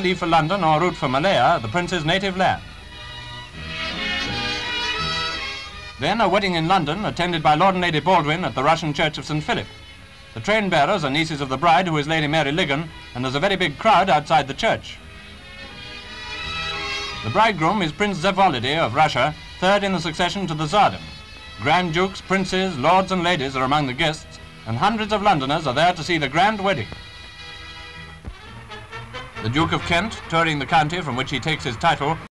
leave for London or route for Malaya, the prince's native land. Then a wedding in London, attended by Lord and Lady Baldwin at the Russian Church of St. Philip. The train bearers are nieces of the bride, who is Lady Mary Lygon, and there's a very big crowd outside the church. The bridegroom is Prince Vsevolde of Russia, third in the succession to the Tsardom. Grand dukes, princes, lords and ladies are among the guests, and hundreds of Londoners are there to see the grand wedding. The Duke of Kent, touring the county from which he takes his title,